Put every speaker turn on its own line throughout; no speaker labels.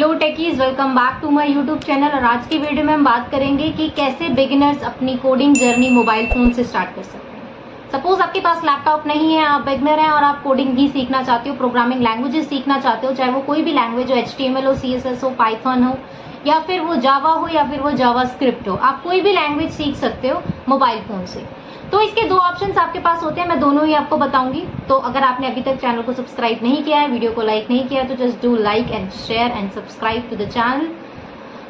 Hello techies welcome back to my YouTube channel और आज की वीडियो में हम बात करेंगे कि कैसे बिगिनर्स अपनी कोडिंग जर्नी मोबाइल फ़ोन से स्टार्ट कर सकते हैं। सपोज़ आपके पास लैपटॉप नहीं है, आप बिगनर हैं और आप कोडिंग भी सीखना चाहते हो प्रोग्रामिंग लैंग्वेजेस सीखना चाहते हो, चाहे वो कोई भी लैंग्वेज हो एच हो, CSS हो पाइथन हो, या फिर वो जावा हो, या फिर वो जावा हो, आप कोई भी लैंग्वेज सीख सकते हो मोबाइल फ़ोन से। तो इसके दो ऑप्शंस आपके पास होते हैं, मैं दोनों ही आपको बताऊँगी। तो अगर आपने अभी तक चैनल को सब्सक्राइब नहीं किया है वीडियो को लाइक नहीं किया तो just do like and share and subscribe to the channel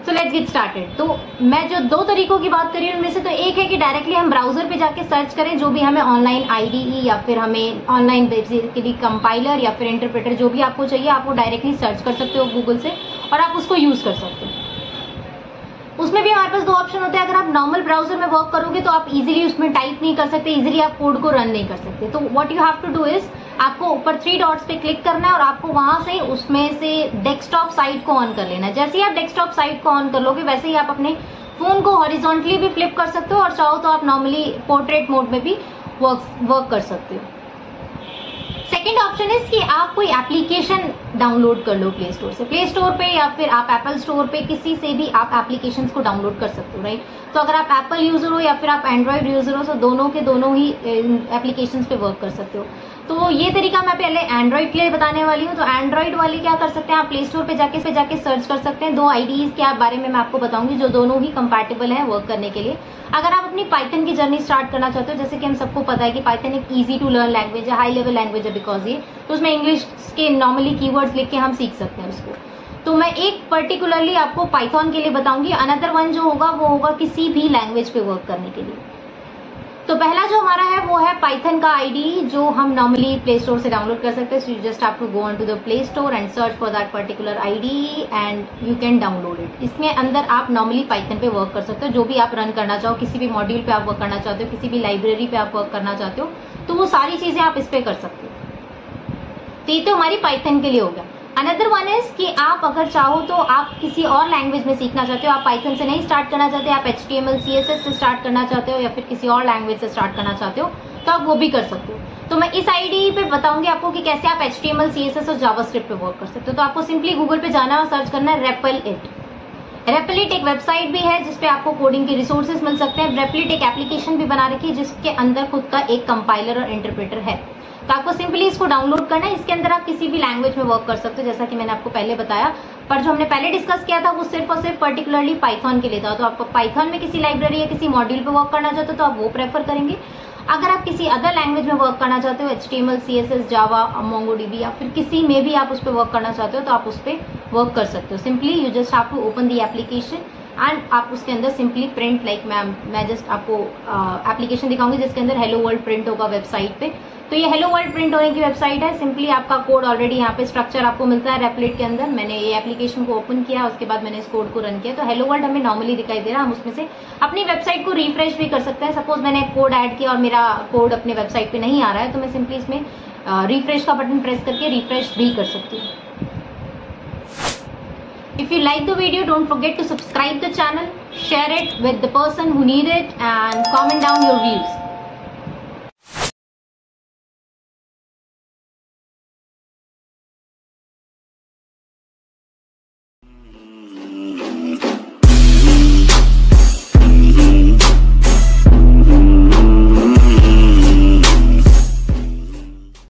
so let's get started तो मैं जो दो तरीकों की बात करी उनमें से तो एक है कि डायरेक्टली हम ब्राउज़र पे जाके सर्च करें, जो भी हमें ऑनलाइन आईडीई या फिर हमें ऑनलाइन बेसिकली कंपाइलर या फिर इंटरप्रेटर जो भी आपको चाहिए, आप वो डायरेक्टली सर्च कर सकते हो गूगल से और आप उसको यूज़ कर सकते हो। उसमें भी हमारे पास दो ऑप्शन होते हैं। अगर आप नॉर्मल ब्राउज़र में वर्क करोगे तो आप इजीली उसमें टाइप नहीं कर सकते इजीली आप कोड को रन नहीं कर सकते। तो what you have to do is आपको ऊपर थ्री डॉट्स पे क्लिक करना है और आपको वहाँ से उसमें से डेस्कटॉप साइट को ऑन कर लेना है। जैसे ही आप डेस्कटॉप साइट को ऑन कर लोगे, वैसे ही आप अपने फ़ोन को हॉरिजॉन्टली भी फ्लिप कर सकते हो और चाहो तो आप नॉर्मली पोर्ट्रेट मोड में भी वर्क वर्क कर सकते हो। सेकेंड ऑप्शन इज़ कि आप कोई एप्लीकेशन डाउनलोड कर लो प्ले स्टोर से। प्ले स्टोर पे या फिर आप एप्पल स्टोर पे किसी से भी आप एप्लीकेशन को डाउनलोड कर सकते हो राइट तो अगर आप एप्पल यूज़र हो या फिर आप एंड्रॉइड यूज़र हो तो दोनों के दोनों ही एप्लीकेशन पे वर्क कर सकते हो। तो ये तरीका मैं पहले एंड्रॉइड के लिए बताने वाली हूँ। तो एंड्रॉइड वाले क्या कर सकते हैं? आप प्ले स्टोर पे जाके पे जाके सर्च कर सकते हैं। दो आईडीज के बारे में मैं आपको बताऊँगी, जो दोनों ही कंपैटिबल है वर्क करने के लिए। अगर आप अपनी पाइथन की जर्नी स्टार्ट करना चाहते हो, जैसे कि हम सबको पता है कि पाइथन एक इजी टू लर्न लैंग्वेज है हाई लेवल लैंग्वेज है बिकॉज़ ये। तो उसमें इंग्लिश के नॉर्मली कीवर्ड्स लिख के हम सीख सकते हैं उसको। तो मैं एक पर्टिकुलरली आपको पाइथन के लिए बताऊँगी। अनदर वन जो होगा, वो होगा किसी भी लैंग्वेज पे वर्क करने के लिए। तो पहला जो हमारा है, वो है पाइथन का आईडी जो हम नॉर्मली प्ले स्टोर से डाउनलोड कर सकते हैं। Just have to go on to the play store and search for that particular ID and you can download it इसमें अंदर आप नॉर्मली पाइथन पे वर्क कर सकते हो। जो भी आप रन करना चाहो, किसी भी मॉड्यूल पे आप वर्क करना चाहते हो, किसी भी लाइब्रेरी पे आप वर्क करना चाहते हो तो वो सारी चीज़ें आप इस पे कर सकते हो। तो ये तो हमारी पाइथन के लिए होगा अनदर वन इज़ कि आप अगर चाहो तो आप किसी और लैंग्वेज में सीखना चाहते हो, आप पाइथन से नहीं स्टार्ट करना चाहते, आप H T M L C S S से स्टार्ट करना चाहते हो या फिर किसी और लैंग्वेज से स्टार्ट करना चाहते हो तो आप वो भी कर सकते हो। तो मैं इस आईडी पे बताऊँगी आपको कि कैसे आप H T M L C S S और जावा स्क्रिप्ट पे वर्क कर सकते हो। तो आपको सिंपली गूगल पे जाना है और सर्च करना है रेपल इट रेपलिट एक वेबसाइट भी है जिसपे आपको कोडिंग के रिसोर्सेज मिल सकते हैं। रेपलिट एक एप्लीकेशन भी बना रखी है जिसके अंदर खुद का एक कंपाइलर और इंटरप्रेटर है। तो आपको सिंपली इसको डाउनलोड करना है। इसके अंदर आप किसी भी लैंग्वेज में वर्क कर सकते हो जैसा कि मैंने आपको पहले बताया। पर जो हमने पहले डिस्कस किया था वो सिर्फ़ और सिर्फ़ पर्टिकुलरली पाइथन के लिए था। तो आपको पाइथन में किसी लाइब्रेरी या किसी मॉड्यूल पे वर्क करना चाहते हो तो आप वो प्रेफर करेंगे। अगर आप किसी अदर लैंग्वेज में वर्क करना चाहते हो H T M L C S S Java Mongo MongoDB या फिर किसी में भी आप उस पर वर्क करना चाहते हो तो आप उस पर वर्क कर सकते हो। Simply you just have to open the application and आप उसके अंदर सिंपली प्रिंट लाइक मैम मैं जस्ट आपको एप्लीकेशन uh, दिखाऊँगी जिसके अंदर हेलो वर्ल्ड प्रिंट होगा वेबसाइट पे। तो ये हेलो वर्ल्ड प्रिंट होने की वेबसाइट है। सिंपली आपका कोड ऑलरेडी यहाँ पे स्ट्रक्चर आपको मिलता है रेपलेट के अंदर। मैंने ये एप्लीकेशन को ओपन किया उसके बाद मैंने इस कोड को रन किया। तो हेलो वर्ल्ड हमें नॉर्मली दिखाई दे रहा हम उसमें से अपनी वेबसाइट को रिफ्रेश भी कर सकते हैं। सपोज़ मैंने कोड ऐड किया और मेरा कोड अपने वेबसाइट पर नहीं आ रहा है तो मैं सिंपली इसमें रिफ्रेश का बटन प्रेस करके रिफ्रेश भी कर सकती हूँ। If you like the video, don't forget to subscribe the channel, share it with the person who need it and comment down your views.